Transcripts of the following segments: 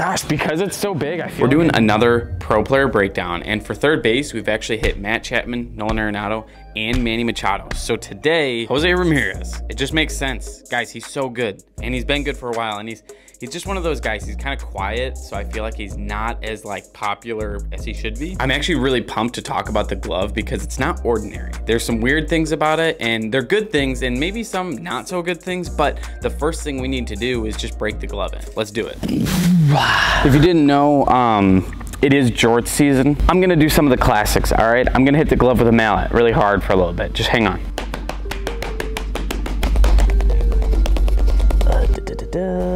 Gosh, because it's so big, I feel We're doing another pro player breakdown, and for third base, we've actually hit Matt Chapman, Nolan Arenado, and Manny Machado. So today, Jose Ramirez. It just makes sense. Guys, he's so good, and he's been good for a while, and he's he's just one of those guys. He's kind of quiet, so I feel like he's not as like popular as he should be. I'm actually really pumped to talk about the glove because it's not ordinary. There's some weird things about it, and they're good things, and maybe some not so good things, but the first thing we need to do is just break the glove in. Let's do it. If you didn't know, um, it is jorts season. I'm gonna do some of the classics, all right? I'm gonna hit the glove with a mallet really hard for a little bit. Just hang on.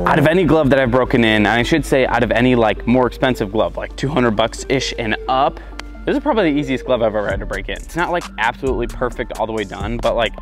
Out of any glove that I've broken in, and I should say out of any like more expensive glove, like 200 bucks-ish and up, this is probably the easiest glove I've ever had to break in. It's not like absolutely perfect all the way done, but like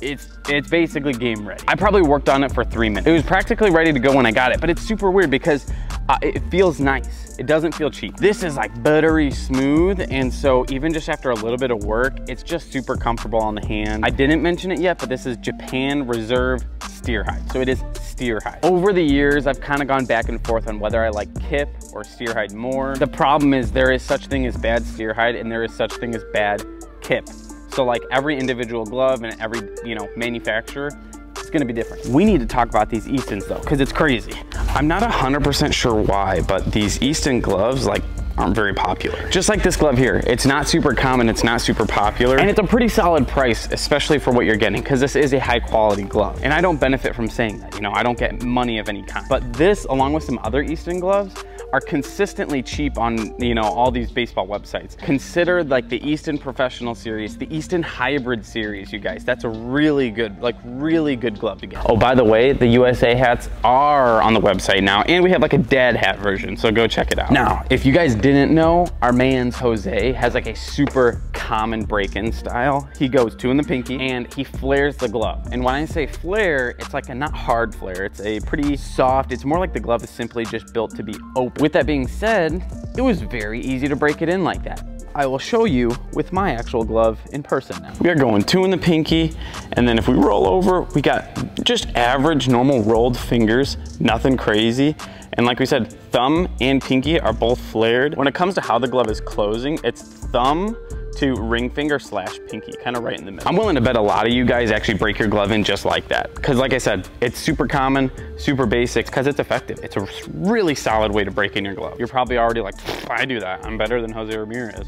it's it's basically game ready. I probably worked on it for three minutes. It was practically ready to go when I got it, but it's super weird because uh, it feels nice. It doesn't feel cheap. This is like buttery smooth, and so even just after a little bit of work, it's just super comfortable on the hand. I didn't mention it yet, but this is Japan Reserve Steer Hide. So it is steer hide. Over the years, I've kind of gone back and forth on whether I like kip or steer hide more. The problem is there is such thing as bad steer hide and there is such thing as bad kip. So like every individual glove and every, you know, manufacturer, it's gonna be different. We need to talk about these Eastons though, because it's crazy. I'm not 100% sure why, but these Easton gloves, like aren't very popular. Just like this glove here, it's not super common, it's not super popular, and it's a pretty solid price, especially for what you're getting, because this is a high quality glove. And I don't benefit from saying that, you know, I don't get money of any kind. But this, along with some other Easton gloves, are consistently cheap on, you know, all these baseball websites. Consider like the Easton Professional Series, the Easton Hybrid Series, you guys. That's a really good, like really good glove to get. Oh, by the way, the USA hats are on the website now, and we have like a dad hat version, so go check it out. Now, if you guys didn't know, our man's Jose has like a super common break-in style. He goes two in the pinky and he flares the glove. And when I say flare, it's like a not hard flare. It's a pretty soft, it's more like the glove is simply just built to be open. With that being said, it was very easy to break it in like that. I will show you with my actual glove in person now. We are going two in the pinky, and then if we roll over, we got just average, normal rolled fingers, nothing crazy. And like we said, thumb and pinky are both flared. When it comes to how the glove is closing, it's thumb to ring finger slash pinky, kind of right in the middle. I'm willing to bet a lot of you guys actually break your glove in just like that. Cause like I said, it's super common, super basic, cause it's effective. It's a really solid way to break in your glove. You're probably already like, I do that. I'm better than Jose Ramirez.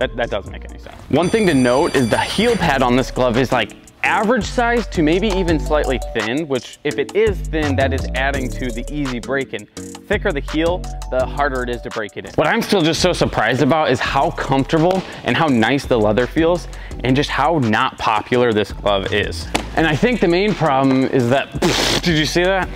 That, that doesn't make any sense. One thing to note is the heel pad on this glove is like average size to maybe even slightly thin, which if it is thin, that is adding to the easy break-in. Thicker the heel, the harder it is to break it in. What I'm still just so surprised about is how comfortable and how nice the leather feels and just how not popular this glove is. And I think the main problem is that, did you see that?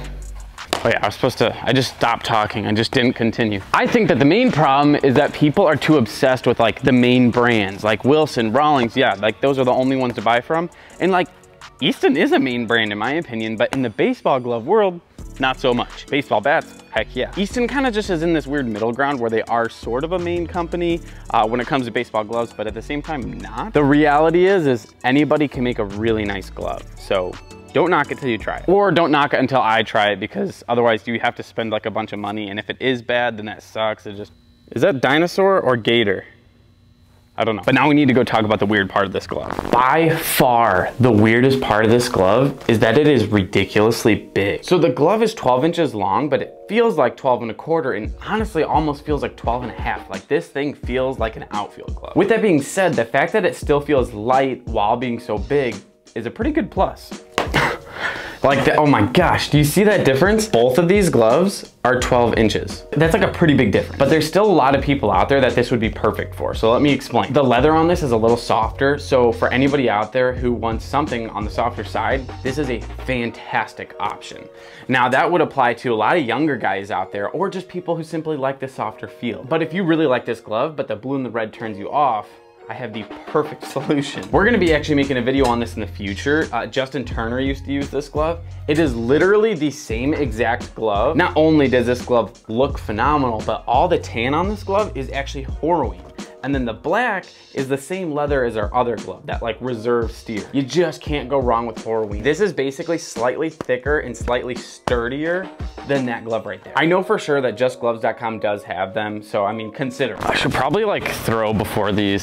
Oh yeah, I was supposed to, I just stopped talking. I just didn't continue. I think that the main problem is that people are too obsessed with like the main brands, like Wilson, Rawlings, yeah, like those are the only ones to buy from. And like, Easton is a main brand in my opinion, but in the baseball glove world, not so much. Baseball bats, heck yeah. Easton kind of just is in this weird middle ground where they are sort of a main company uh, when it comes to baseball gloves, but at the same time not. The reality is, is anybody can make a really nice glove. So don't knock it till you try it. Or don't knock it until I try it because otherwise you have to spend like a bunch of money and if it is bad, then that sucks. It just, is that dinosaur or gator? I don't know. But now we need to go talk about the weird part of this glove. By far, the weirdest part of this glove is that it is ridiculously big. So the glove is 12 inches long, but it feels like 12 and a quarter and honestly almost feels like 12 and a half. Like this thing feels like an outfield glove. With that being said, the fact that it still feels light while being so big is a pretty good plus. Like, the, oh my gosh, do you see that difference? Both of these gloves are 12 inches. That's like a pretty big difference. But there's still a lot of people out there that this would be perfect for. So let me explain. The leather on this is a little softer. So for anybody out there who wants something on the softer side, this is a fantastic option. Now that would apply to a lot of younger guys out there or just people who simply like the softer feel. But if you really like this glove, but the blue and the red turns you off, I have the perfect solution. We're gonna be actually making a video on this in the future. Uh, Justin Turner used to use this glove. It is literally the same exact glove. Not only does this glove look phenomenal, but all the tan on this glove is actually Horween. And then the black is the same leather as our other glove, that like reserve steer. You just can't go wrong with Horween. This is basically slightly thicker and slightly sturdier than that glove right there. I know for sure that justgloves.com does have them, so I mean, consider. I should probably like throw before these.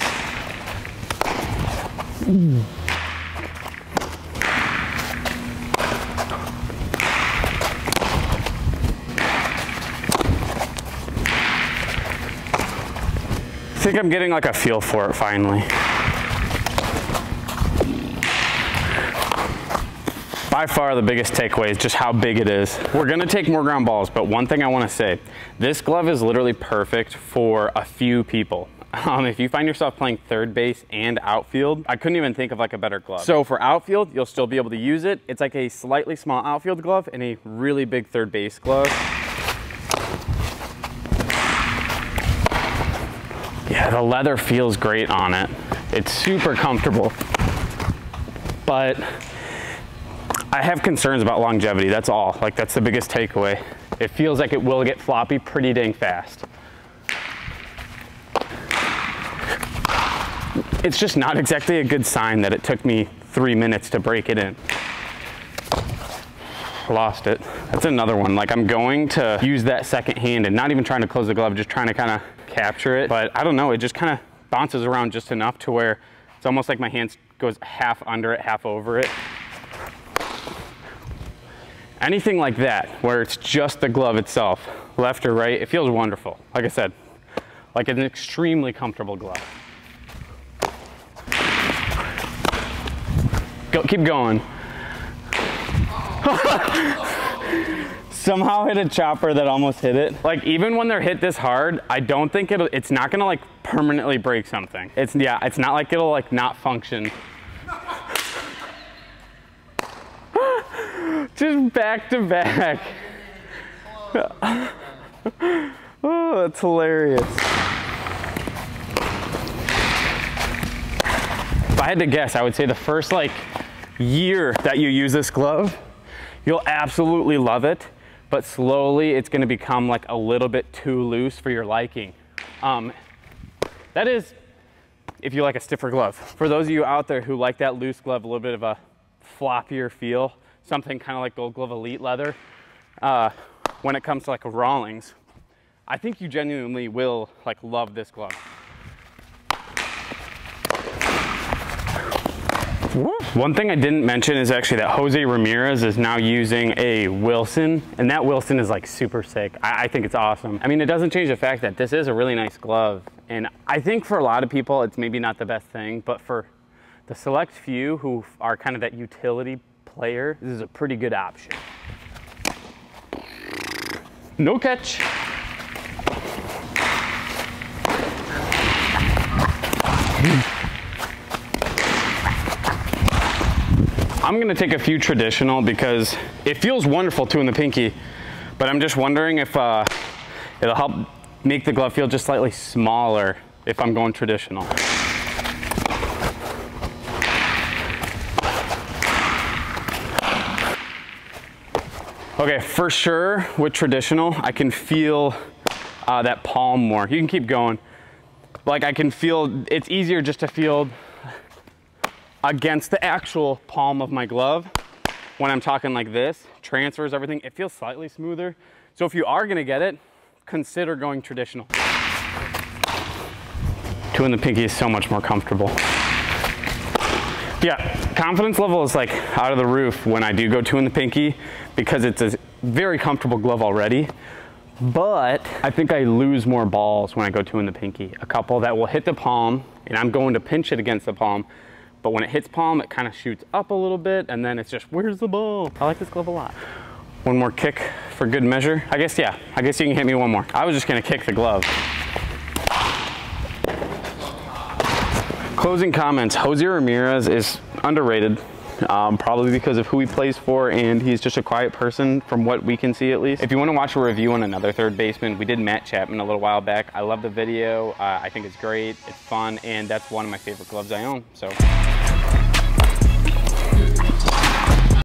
I think I'm getting like a feel for it finally. By far the biggest takeaway is just how big it is. We're gonna take more ground balls, but one thing I wanna say, this glove is literally perfect for a few people. Um, if you find yourself playing third base and outfield, I couldn't even think of like a better glove. So for outfield, you'll still be able to use it. It's like a slightly small outfield glove and a really big third base glove. Yeah, the leather feels great on it. It's super comfortable. But I have concerns about longevity, that's all. Like that's the biggest takeaway. It feels like it will get floppy pretty dang fast. It's just not exactly a good sign that it took me three minutes to break it in. Lost it. That's another one. Like I'm going to use that second hand and not even trying to close the glove, just trying to kind of capture it. But I don't know, it just kind of bounces around just enough to where it's almost like my hand goes half under it, half over it. Anything like that, where it's just the glove itself, left or right, it feels wonderful. Like I said, like an extremely comfortable glove. Go, keep going. Somehow hit a chopper that almost hit it. Like even when they're hit this hard, I don't think it'll, it's not gonna like permanently break something. It's, yeah, it's not like it'll like not function. Just back to back. oh, that's hilarious. If I had to guess, I would say the first like year that you use this glove, you'll absolutely love it, but slowly it's gonna become like a little bit too loose for your liking. Um, that is if you like a stiffer glove. For those of you out there who like that loose glove, a little bit of a floppier feel, something kind of like Gold Glove Elite leather, uh, when it comes to like Rawlings, I think you genuinely will like love this glove. One thing I didn't mention is actually that Jose Ramirez is now using a Wilson, and that Wilson is like super sick. I, I, think it's awesome. I mean, it doesn't change the fact that this is a really nice glove, and I think for a lot of people, it's maybe not the best thing, but for the select few who are kind of that utility player, this is a pretty good option. No catch. I'm gonna take a few traditional because it feels wonderful too in the pinky, but I'm just wondering if uh, it'll help make the glove feel just slightly smaller if I'm going traditional. Okay, for sure with traditional, I can feel uh, that palm more. You can keep going. Like I can feel, it's easier just to feel against the actual palm of my glove when I'm talking like this, transfers everything, it feels slightly smoother. So if you are gonna get it, consider going traditional. Two in the pinky is so much more comfortable. Yeah, confidence level is like out of the roof when I do go two in the pinky because it's a very comfortable glove already. But I think I lose more balls when I go two in the pinky. A couple that will hit the palm and I'm going to pinch it against the palm. But when it hits palm, it kind of shoots up a little bit and then it's just, where's the ball? I like this glove a lot. One more kick for good measure. I guess, yeah, I guess you can hit me one more. I was just gonna kick the glove. Closing comments, Jose Ramirez is underrated, um, probably because of who he plays for and he's just a quiet person from what we can see at least. If you wanna watch a review on another third baseman, we did Matt Chapman a little while back. I love the video, uh, I think it's great, it's fun, and that's one of my favorite gloves I own, so.